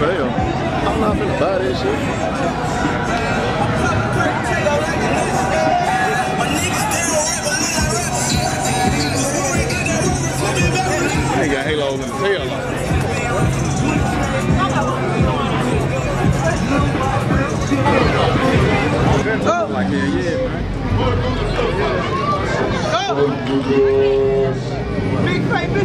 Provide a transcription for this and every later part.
sale. I'm not gonna buy this shit. They got halos in the tail oh. Oh. Big baby.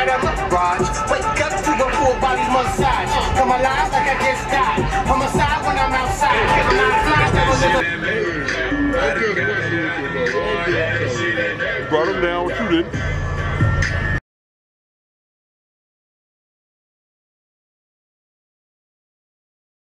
out of my garage. Wake up to your full body massage. Come alive like I just died. I'm aside when I'm outside. Get my fly, never live a... Brought him down, shoot it.